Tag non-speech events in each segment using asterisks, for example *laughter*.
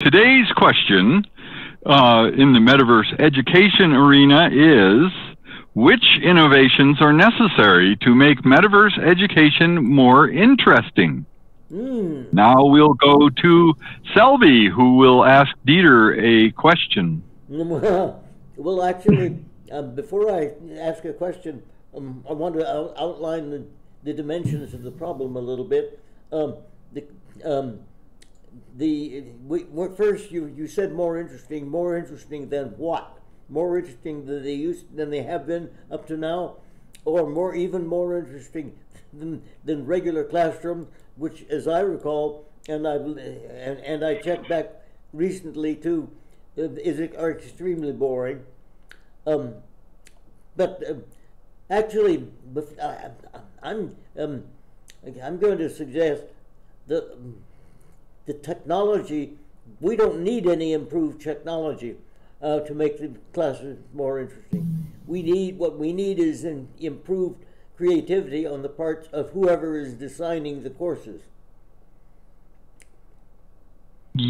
Today's question uh, in the metaverse education arena is which innovations are necessary to make metaverse education more interesting? Mm. Now we'll go to Selby, who will ask Dieter a question. *laughs* well, actually, uh, before I ask a question, um, I want to out outline the, the, dimensions of the problem a little bit. Um, the, um, the we, first you you said more interesting, more interesting than what? More interesting than they used than they have been up to now, or more even more interesting than, than regular classroom, which, as I recall, and I and, and I checked back recently too, is are extremely boring. Um, but uh, actually, I, I'm um, I'm going to suggest that the technology, we don't need any improved technology uh, to make the classes more interesting. We need, what we need is an improved creativity on the part of whoever is designing the courses.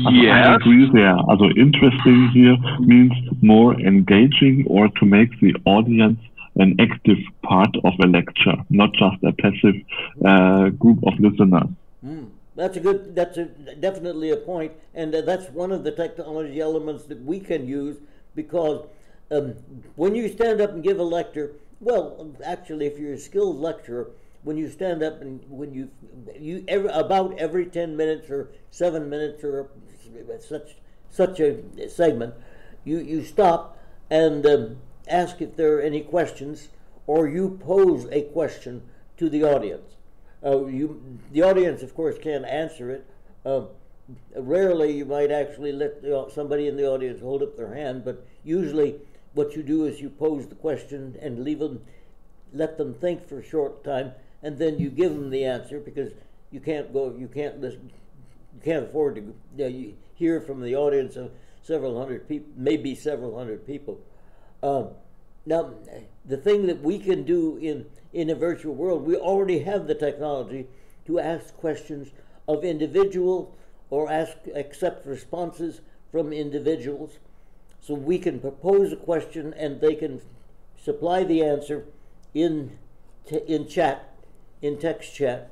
Also I agree there. Also interesting here means more engaging or to make the audience an active part of a lecture, not just a passive uh, group of listeners. Mm. That's a good. That's a, definitely a point, and that's one of the technology elements that we can use because um, when you stand up and give a lecture, well, actually, if you're a skilled lecturer, when you stand up and when you you every, about every ten minutes or seven minutes or such such a segment, you you stop and um, ask if there are any questions, or you pose a question to the audience. Uh, you, the audience, of course, can't answer it. Uh, rarely you might actually let the, somebody in the audience hold up their hand, but usually what you do is you pose the question and leave them, let them think for a short time, and then you give them the answer because you can't go, you can't listen, you can't afford to you hear from the audience of several hundred people, maybe several hundred people. Um, now, the thing that we can do in, in a virtual world, we already have the technology to ask questions of individuals or ask accept responses from individuals. So we can propose a question and they can supply the answer in in chat, in text chat,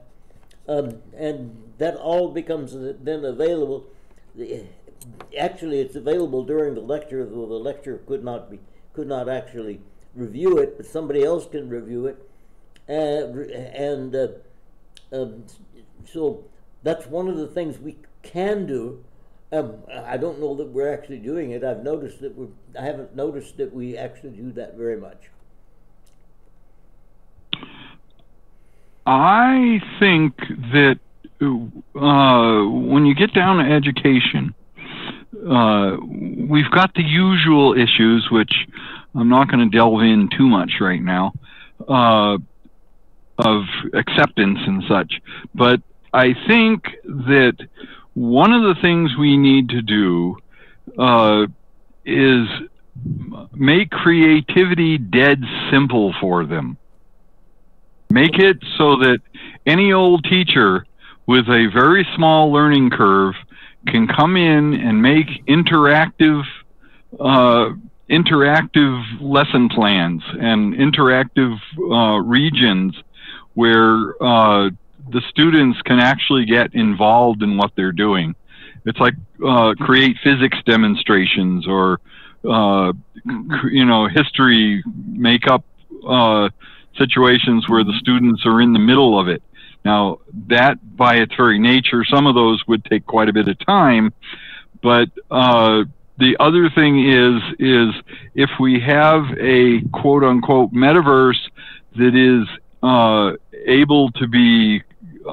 um, and that all becomes then available. Actually, it's available during the lecture, though the lecture could not be could not actually review it, but somebody else can review it. Uh, and uh, um, so that's one of the things we can do. Um, I don't know that we're actually doing it. I've noticed that we I haven't noticed that we actually do that very much. I think that uh, when you get down to education, uh, we've got the usual issues, which I'm not going to delve in too much right now, uh, of acceptance and such. But I think that one of the things we need to do uh, is make creativity dead simple for them. Make it so that any old teacher with a very small learning curve can come in and make interactive uh, interactive lesson plans and interactive uh, regions where uh, the students can actually get involved in what they're doing. It's like uh, create physics demonstrations or uh, you know history make up uh, situations where the students are in the middle of it now, that by its very nature, some of those would take quite a bit of time, but uh, the other thing is is if we have a quote unquote metaverse that is uh, able to be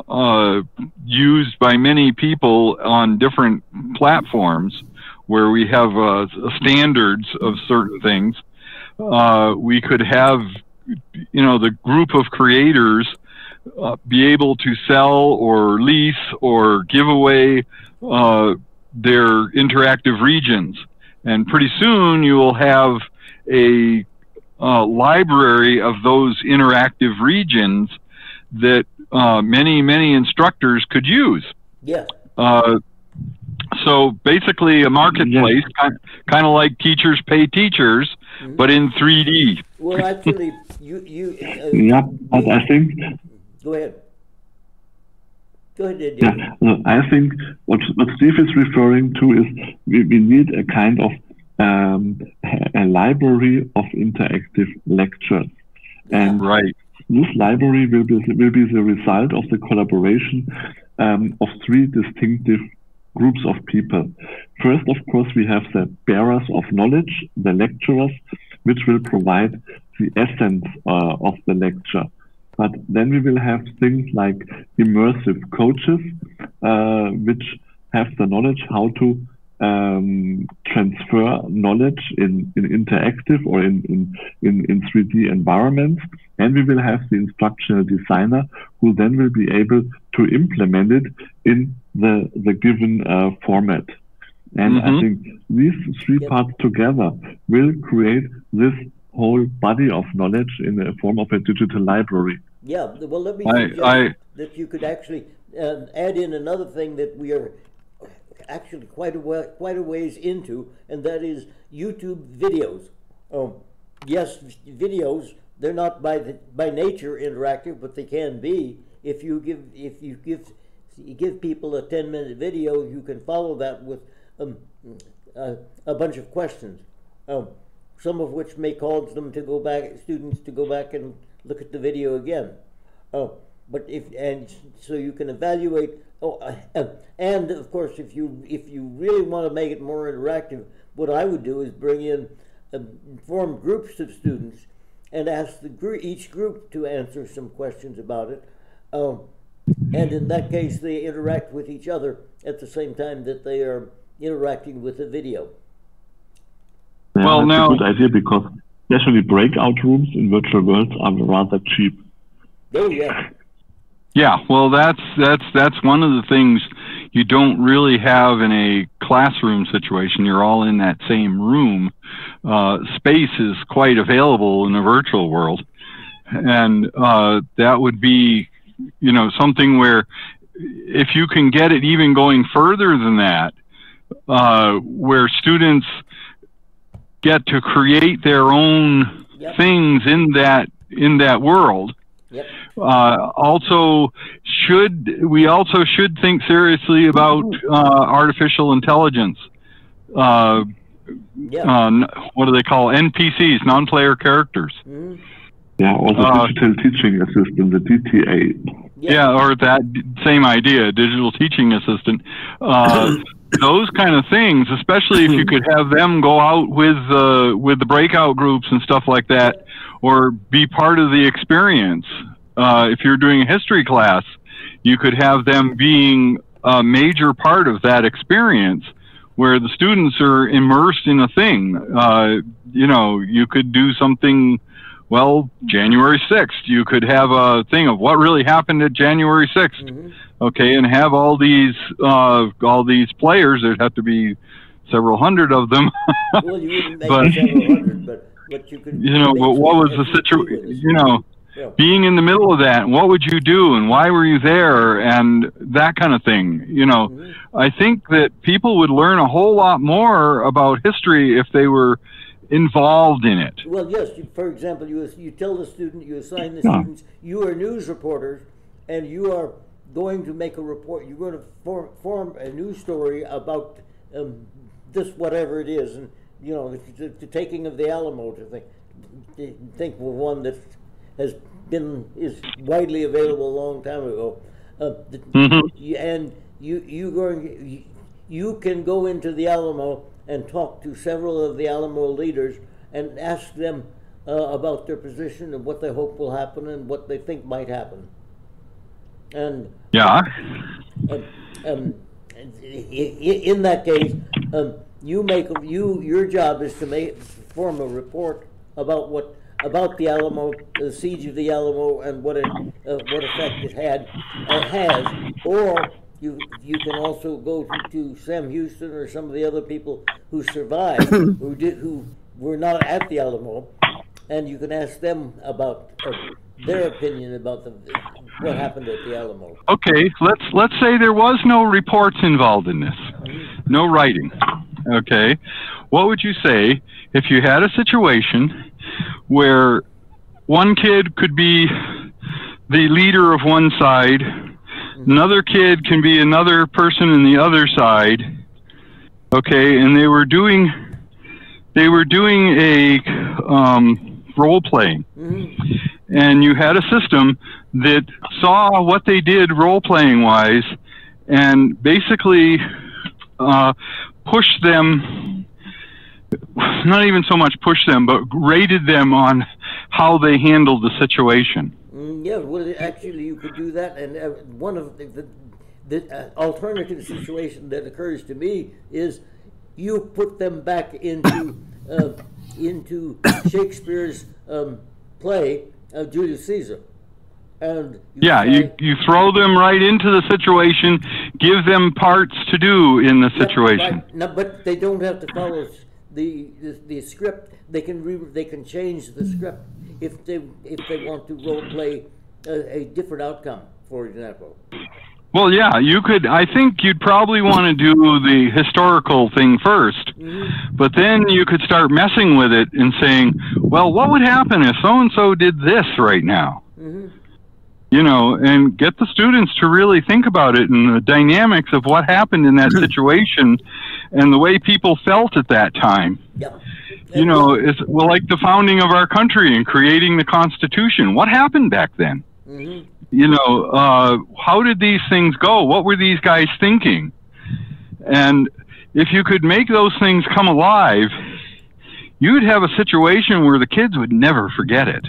uh, used by many people on different platforms where we have uh, standards of certain things, uh, we could have you know the group of creators uh, be able to sell or lease or give away uh, their interactive regions. And pretty soon you will have a uh, library of those interactive regions that uh, many, many instructors could use. Yeah. Uh, So basically, a marketplace, kind, kind of like teachers pay teachers, Mm-hmm. but in 3D. Well, actually, you, you, uh, Yeah, but I think go ahead. Go ahead, Dave. Yeah, uh, I think what what Steve is referring to is we, we need a kind of um, a library of interactive lectures, and Right. this library will be will be the result of the collaboration um, of three distinctive groups of people. First, of course, we have the bearers of knowledge, the lecturers, which will provide the essence uh, of the lecture. But then we will have things like immersive coaches, uh, which have the knowledge how to um, transfer knowledge in, in interactive or in, in, in, in 3D environments. And we will have the instructional designer who then will be able to implement it in the, the given uh, format. And I Mhm. think these three Yep. parts together will create this whole body of knowledge in the form of a digital library. Yeah, well, let me I- suggest I- that you could actually um, add in another thing that we are actually quite a wa- quite a ways into, and that is YouTube videos. Um, yes, videos they're not by the, by nature interactive, but they can be if you give if you give you give people a ten minute video, you can follow that with um, a, a bunch of questions. Um, some of which may cause them to go back, students to go back and look at the video again. Oh, but if and so you can evaluate. Oh, uh, and of course, if you if you really want to make it more interactive, what I would do is bring in um, form groups of students and ask the gr- each group to answer some questions about it. Um, and in that case, they interact with each other at the same time that they are interacting with the video. Yeah, Well, that's now- a good idea because especially breakout rooms in virtual worlds are rather cheap. Oh yeah. Yeah, well, that's that's that's one of the things you don't really have in a classroom situation. You're all in that same room. Uh, space is quite available in the virtual world, and uh, that would be, you know, something where if you can get it even going further than that, uh, where students get to create their own Yep. things in that in that world Yep. uh, also should we also should think seriously about uh, artificial intelligence. Uh, Yeah. uh, what do they call NPCs, non-player characters? Mhm. Yeah, also Uh, digital teaching assistant, the DTA. Yeah, or that same idea, digital teaching assistant. *clears throat* Those kind of things, especially if you *laughs* could have them go out with uh, with the breakout groups and stuff like that, or be part of the experience. Uh, if you're doing a history class, you could have them being a major part of that experience, where the students are immersed in a thing. Uh, you know, you could do something well, January 6th, you could have a thing of what really happened at January 6th. Mhm. Okay, and have all these uh, all these players. There'd have to be several hundred of them. *laughs* Well, you wouldn't make But- several hundred, but, but you could. you know, but what was the situation? You know, Yeah. being in the middle of that, what would you do, and why were you there, and that kind of thing. You know, Mhm. I think that people would learn a whole lot more about history if they were involved in it. Well, yes, you, for example, you, you tell the student, you assign the Yeah. students, you are news reporters, and you are going to make a report, you're going to form, form a news story about um, this, whatever it is, and, you know, the, the, the taking of the Alamo, to think, to think of one that has been, is widely available a long time ago. Uh, the, Mhm. and you, you going, you, you can go into the Alamo and talk to several of the Alamo leaders and ask them uh, about their position and what they hope will happen and what they think might happen. And Yeah. um, um, i- in that case, um, you make you your job is to make form a report about what about the Alamo, the siege of the Alamo, and what it uh, what effect it had uh, has, or you you can also go to, to Sam Houston or some of the other people who survived *coughs* who did who were not at the Alamo, and you can ask them about uh, their opinion about the what happened at the Alamo. Okay, let's let's say there was no reports involved in this. no writing. Okay, what would you say if you had a situation where one kid could be the leader of one side, another kid can be another person in the other side, okay, and they were doing they were doing a um, role playing, mm-hmm. and you had a system that saw what they did role playing wise, and basically uh, pushed them. Not even so much pushed them, but rated them on how they handled the situation. Mm, yeah, well, actually, you could do that, and uh, one of the, the, the uh, alternative situation that occurs to me is you put them back into uh, into Shakespeare's um, play of Julius Caesar. And you yeah, you, you throw them right into the situation, give them parts to do in the situation. Right. No, but they don't have to follow the, the, the script. They can re, they can change the script if they if they want to role play a, a different outcome, for example. Well, yeah, you could. I think you'd probably want to do the historical thing 1st mm-hmm. but then you could start messing with it and saying, well, what would happen if so and so did this right now? Mm-hmm. You know, and get the students to really think about it and the dynamics of what happened in that *clears throat* situation and the way people felt at that time. Yeah. You know, it's well like the founding of our country and creating the Constitution. What happened back then? Mm-hmm you know, uh, how did these things go? What were these guys thinking? And if you could make those things come alive, you'd have a situation where the kids would never forget it.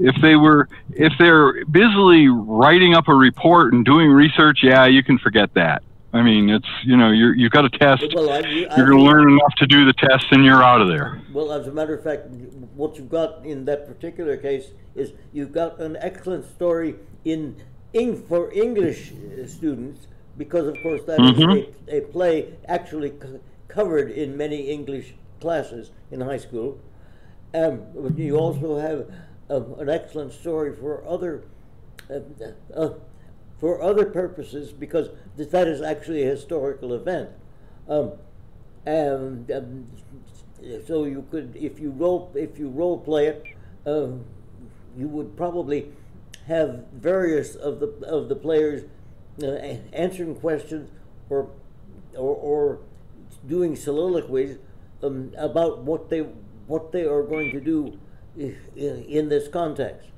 If they were, if they're busily writing up a report and doing research, yeah, you can forget that. I mean, it's you know, you're you've got a test. Well, I, you, you're going to learn enough to do the test, and you're out of there. Well, as a matter of fact, what you've got in that particular case is you've got an excellent story in, in for English uh, students because, of course, that mm-hmm. is a, a, play actually co- covered in many English classes in high school. Um, you also have uh, an excellent story for other uh, uh, for other purposes because that is actually a historical event. Um, and um, so you could, if you role if you role play it, uh, you would probably have various of the of the players uh, answering questions or, or, or doing soliloquies um, about what they what they are going to do in, in this context.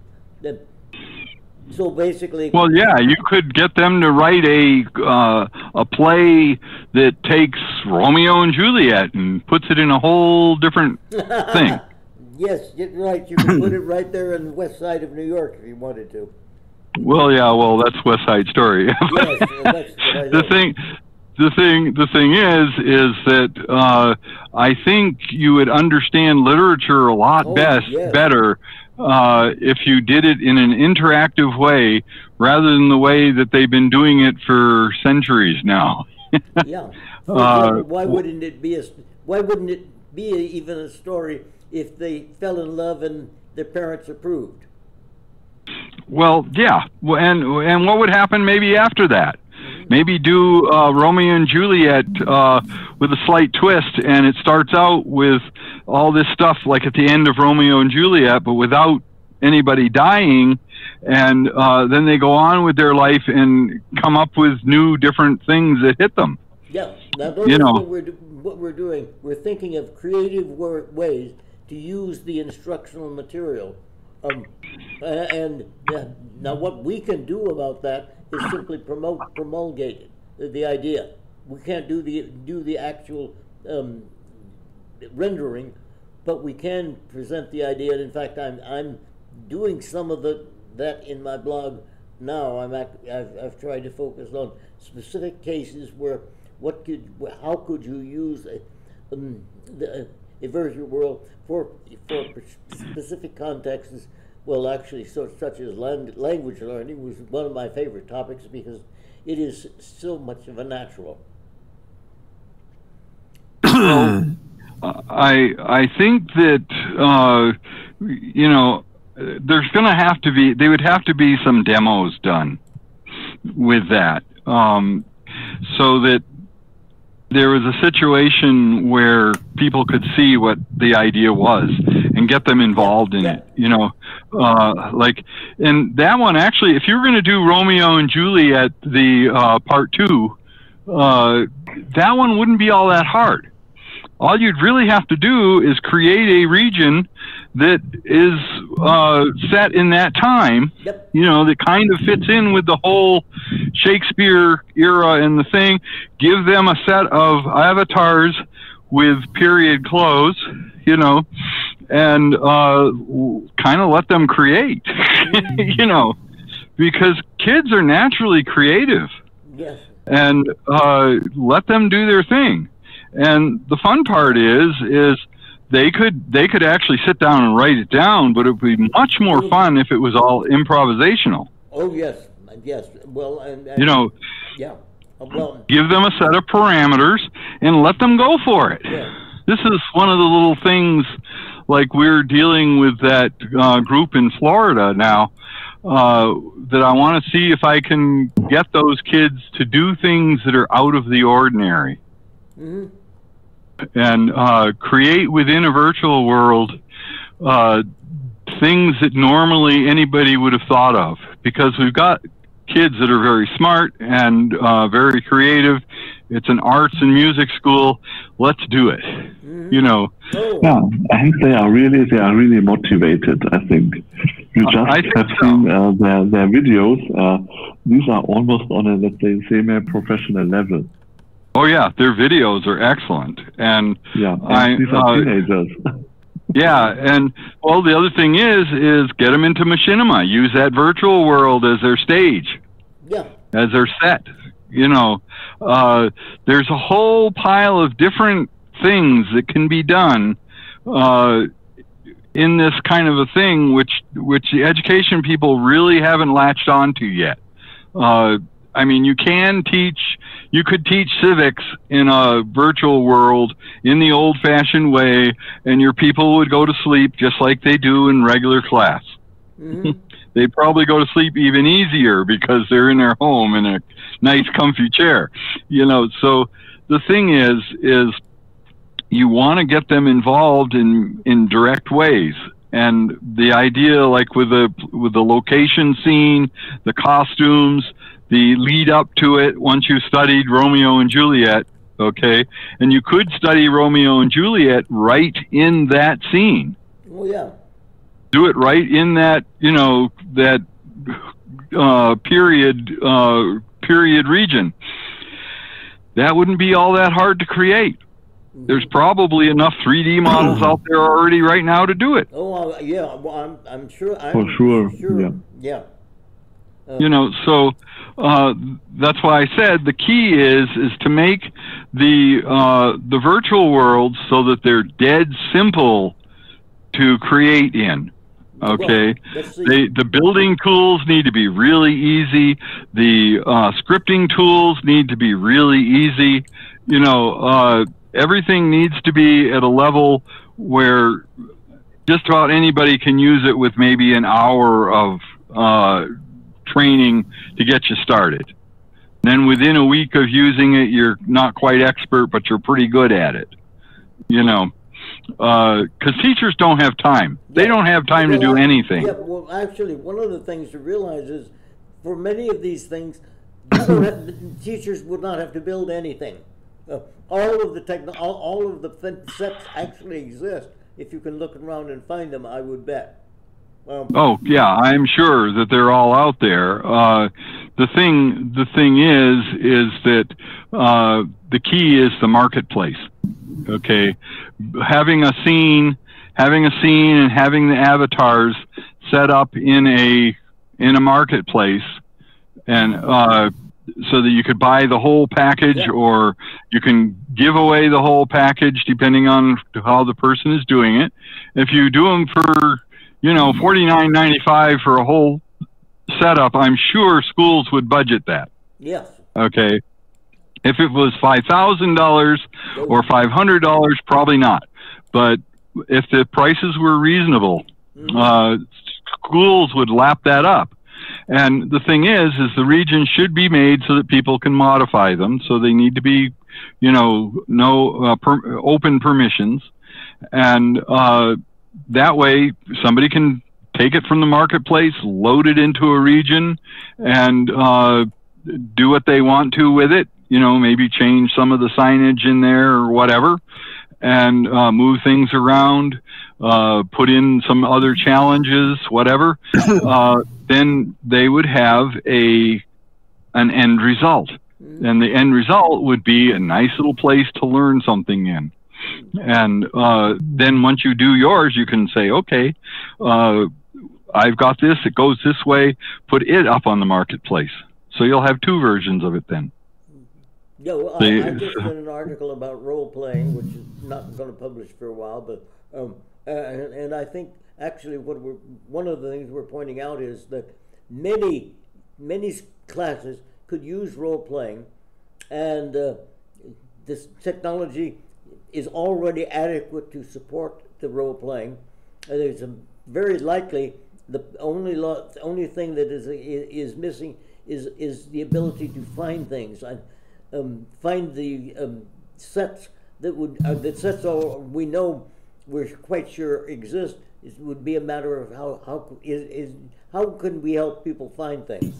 So basically, well, yeah, you could get them to write a uh, a play that takes Romeo and Juliet and puts it in a whole different *laughs* thing. Yes, you're right. You could put it right there in the west side of New York if you wanted to. Well, yeah, well, that's West Side Story. yes, *laughs* the thing, the thing, the thing is, is that uh, I think you would understand literature a lot oh, best, yes. better, uh, if you did it in an interactive way rather than the way that they've been doing it for centuries now. *laughs* yeah. Uh, why wouldn't it be a? Why wouldn't it be a, even a story if they fell in love and their parents approved. Well, yeah, and and what would happen maybe after that? Maybe do uh, Romeo and Juliet uh, with a slight twist, and it starts out with all this stuff like at the end of Romeo and Juliet, but without anybody dying, and uh, then they go on with their life and come up with new different things that hit them. Yeah, now you know what we're, what we're doing. We're thinking of creative ways to use the instructional material. Um, and uh, now what we can do about that is simply promote, promulgate the idea. We can't do the do the actual um, rendering, but we can present the idea. And in fact, I'm I'm doing some of the that in my blog now. I'm at, I've, I've tried to focus on specific cases where what could how could you use a, um, the, a virtual world for for specific contexts. Well, actually, so, such as language learning was one of my favorite topics because it is so much of a natural. *coughs* I I think that uh, you know there's going to have to be they would have to be some demos done with that um, so that there was a situation where people could see what the idea was and get them involved in it you know? Uh, like and that one actually if you were going to do romeo and juliet the uh, part two uh, that one wouldn't be all that hard all you'd really have to do is create a region that is uh, set in that time, Yep. you know, that kind of fits in with the whole Shakespeare era and the thing. Give them a set of avatars with period clothes, you know, and uh, kind of let them create, *laughs* you know, because kids are naturally creative Yes. and uh, let them do their thing. And the fun part is, is they could they could actually sit down and write it down, but it would be much more fun if it was all improvisational. Oh, yes, yes. Well, and, and You know, yeah. Uh, Well, give them a set of parameters and let them go for it. Yeah. This is one of the little things, like we're dealing with that uh, group in Florida now, uh, that I want to see if I can get those kids to do things that are out of the ordinary. And uh, create within a virtual world uh, things that normally anybody would have thought of because we've got kids that are very smart and uh, very creative. It's an arts and music school. Let's do it. You know, Yeah, I think they are really they are really motivated. I think you just I think have so. seen uh, their their videos. Uh, these are almost on a let's say semi-professional level. Oh yeah, their videos are excellent. And Yeah, and I- these are uh, teenagers. *laughs* yeah, and well, the other thing is, is get them into machinima. Use that virtual world as their stage. yeah. as they're set. You know, uh, there's a whole pile of different things that can be done uh, in this kind of a thing, which which the education people really haven't latched onto yet. Uh, I mean, you can teach, you could teach civics in a virtual world in the old-fashioned way, and your people would go to sleep just like they do in regular class. Mm-hmm. *laughs* They'd probably go to sleep even easier because they're in their home in a nice comfy chair you know. So the thing is is you want to get them involved in in direct ways. And the idea like with the with the location scene the costumes the lead up to it once you studied romeo and juliet okay and you could study romeo and juliet right in that scene Oh, yeah. do it right in that you know that uh, period uh, period region. That wouldn't be all that hard to create. There's probably enough 3D *clears throat* models out there already right now to do it. Oh, uh, yeah. Well, I'm, I'm sure. I'm For sure, Sure. Yeah. You know, so uh, that's why I said the key is is to make the uh, the virtual worlds so that they're dead simple to create in. Okay. Well. They, the building tools need to be really easy. The uh, scripting tools need to be really easy. You know, uh, everything needs to be at a level where just about anybody can use it with maybe an hour of uh, training to get you started. Then within a week of using it, you're not quite expert, but you're pretty good at it. You know, because teachers don't have time. They Yeah. don't have time to do anything. Yeah, well, actually, one of the things to realize is, for many of these things, have, *coughs* teachers would not have to build anything. Uh, all of the techno, all, all of the sets actually exist. If you can look around and find them, I would bet. Um, Oh yeah, I'm sure that they're all out there. Uh, the thing, the thing is, is that uh, the key is the marketplace. Okay, having a scene, having a scene, and having the avatars set up in a in a marketplace, and uh, so that you could buy the whole package, Yeah. or you can give away the whole package depending on how the person is doing it. If you do them for you know, forty nine ninety five for a whole setup, I'm sure schools would budget that. yes. Okay. If it was five thousand dollars or five hundred dollars, probably not. But if the prices were reasonable, uh, schools would lap that up. And the thing is, is the region should be made so that people can modify them. So they need to be you know, no uh, per, open permissions, and uh, that way somebody can take it from the marketplace, load it into a region, and uh, do what they want to with it. You know, maybe change some of the signage in there or whatever, and uh, move things around, uh, put in some other challenges, whatever. *coughs* Uh, then they would have a an end result, and the end result would be a nice little place to learn something in. And uh, then once you do yours, you can say, okay, uh, I've got this. It goes this way. Put it up on the marketplace. So you'll have two versions of it then. Yeah, well, I, I just read an article about role playing, which is not going to publish for a while, but um, and, and, I think actually what we're one of the things we're pointing out is that many many classes could use role playing, and uh, this technology is already adequate to support the role playing. Uh, there's a very likely the only lo- the only thing that is is missing is is the ability to find things. I, um, find the um, sets that would uh, that sets all we know we're quite sure exist. It would be a matter of how how is, is how can we help people find things?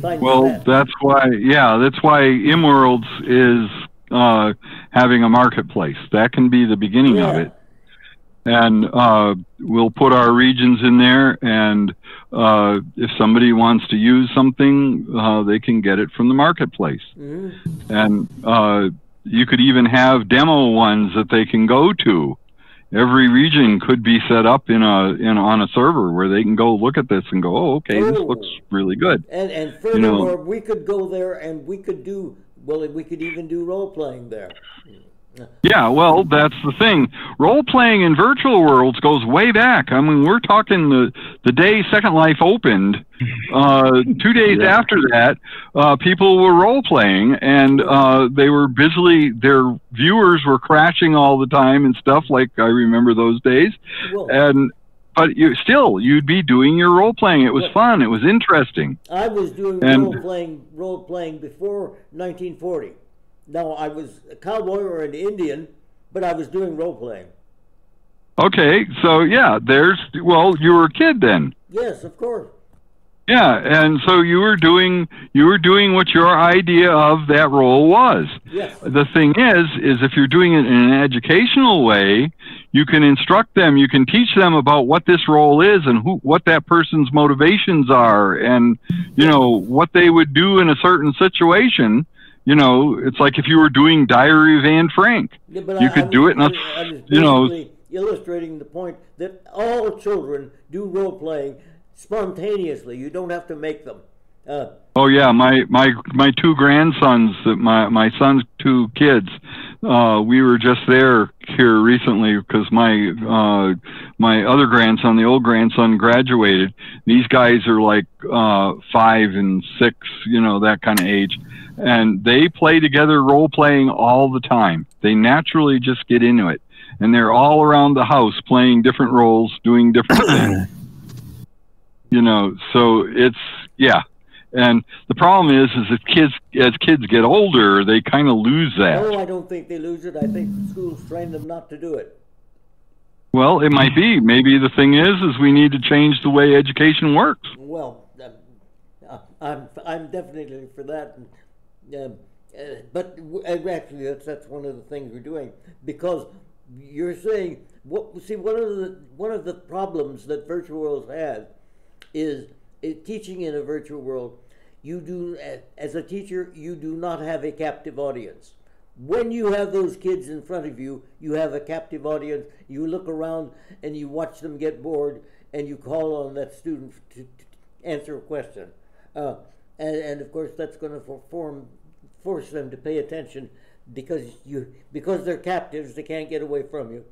Find well, that's why yeah, that's why ImWorlds is uh, having a marketplace. That can be the beginning yeah. of it and uh, we'll put our regions in there. And uh, if somebody wants to use something, uh, they can get it from the marketplace. Mm-hmm. And uh, you could even have demo ones that they can go to. Every region could be set up in a in on a server where they can go look at this and go, oh, okay, this looks really good. And and furthermore, you know, we could go there and we could do well. We could even do role playing there. Yeah, well, that's the thing. Role playing in virtual worlds goes way back. I mean, we're talking the the day Second Life opened. Uh, two days yeah. after that, uh, people were role playing, and uh, they were busily. Their viewers were crashing all the time and stuff. Like I remember those days, and but you still you'd be doing your role playing. It was fun. It was interesting. I was doing and, role playing role playing before 1940. Now, I was a cowboy or an Indian, but I was doing role playing. Okay, so yeah, there's well, you were a kid then. Yes, of course. Yeah, and so you were doing you were doing what your idea of that role was. Yes. The thing is, is if you're doing it in an educational way, you can instruct them, you can teach them about what this role is and who what that person's motivations are, and you know what they would do in a certain situation you know, it's like if you were doing Diary of Anne Frank. Yeah, you I, could I do it a, you know, illustrating the point that all children do role playing spontaneously. You don't have to make them. Uh, oh yeah, my my my two grandsons, my my son's two kids. Uh, we were just there here recently because my uh, my other grandson, the old grandson, graduated. These guys are like uh, five and six, you know, that kind of age and they play together role playing all the time. They naturally just get into it. And they're all around the house playing different roles, doing different things. *clears throat* You know, so it's yeah. And the problem is is that kids as kids get older, they kind of lose that. No, I don't think they lose it. I think the schools train them not to do it. Well, it might be. Maybe the thing is is we need to change the way education works. Well, uh, I'm I'm definitely for that. Um, uh, but actually, that's that's one of the things we're doing because you're saying what. See, one of the one of the problems that virtual worlds have is teaching in a virtual world. You do as a teacher, you do not have a captive audience. When you have those kids in front of you, you have a captive audience. You look around and you watch them get bored, and you call on that student to, to answer a question. Uh, and, and, of course, that's going to form force them to pay attention because you because they're captives they can't get away from you